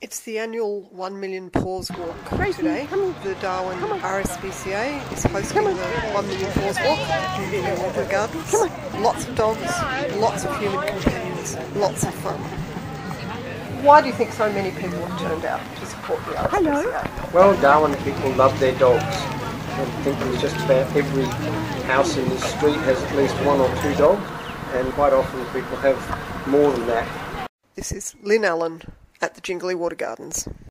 It's the annual 1 Million Paws Walk Gracie, today. come on. The Darwin Come on. RSPCA is hosting Come on. the 1 Million Paws Walk in Water Gardens. Lots of dogs, lots of human companions, lots of fun. Why do you think so many people have turned out to support the RSPCA? Hello. Well, Darwin people love their dogs. I think there's just about every house in this street has at least one or two dogs, and quite often people have more than that. This is Lynn Allen at the Jingili Water Gardens.